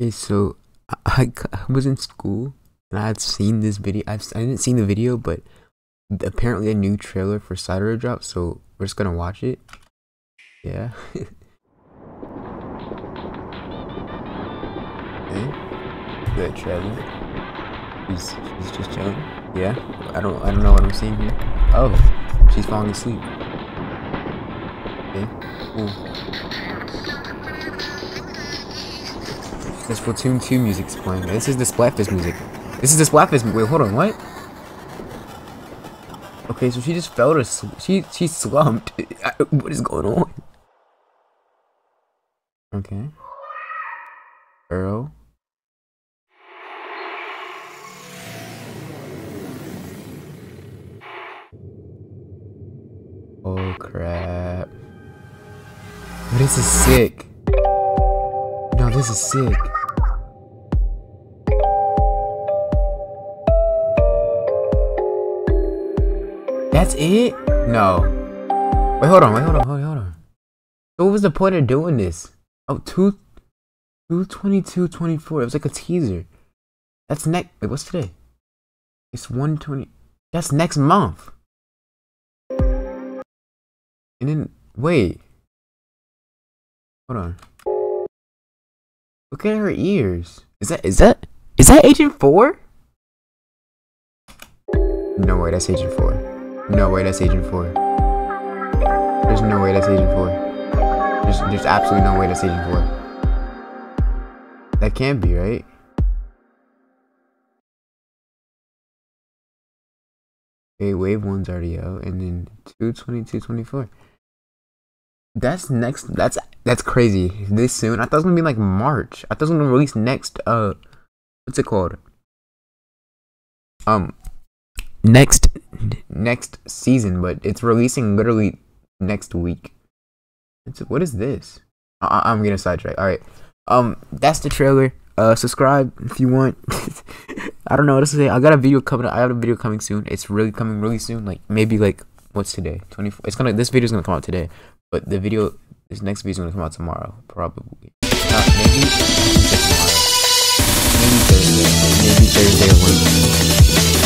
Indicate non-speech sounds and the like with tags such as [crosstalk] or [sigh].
Okay, so [laughs] I, I was in school and I had seen this video. I've I didn't see the video, but apparently a new trailer for Side Order dropped. So we're just gonna watch it. Yeah. [laughs] Eh? okay. Good trailer. She's she's just chilling. Yeah. I don't I don't know what I'm seeing here. Oh, she's falling asleep. Okay. Cool. The Splatoon 2 music's playing. This is the Splatfest music. This is the Splatfest. Wait, hold on. What? Okay, so she just fell to sleep. She she slumped. [laughs] What is going on? Okay. Earl. Oh crap. This is sick. This is sick. That's it? No. Wait, hold on, wait, hold on, hold on, hold on. So what was the point of doing this? Oh, two, 222, 24. It was like a teaser. That's next, wait, what's today? It's 120. That's next month. And then, wait. Hold on. Look at her ears. Is that, is that, is that Agent 4? No way, that's Agent 4. No way, that's Agent 4. There's no way that's Agent 4. There's, there's absolutely no way that's Agent 4. That can't be, right? Okay, wave one's already out, and then two twenty two twenty four. That's next. That's that's crazy. This soon. I thought it was gonna be like March. I thought it was gonna release next. Uh, what's it called? Um, next next season, but it's releasing literally next week. It's, what is this? I, am gonna sidetrack. All right, um, that's the trailer. Uh, subscribe if you want. [laughs] I don't know what to say. I got a video coming. I have a video coming soon. It's really coming really soon. Like maybe like what's today? Twenty four. It's gonna. This video is gonna come out today, but the video, this next video is gonna come out tomorrow, probably. Uh, maybe. Maybe Thursday. Maybe Thursday or Wednesday.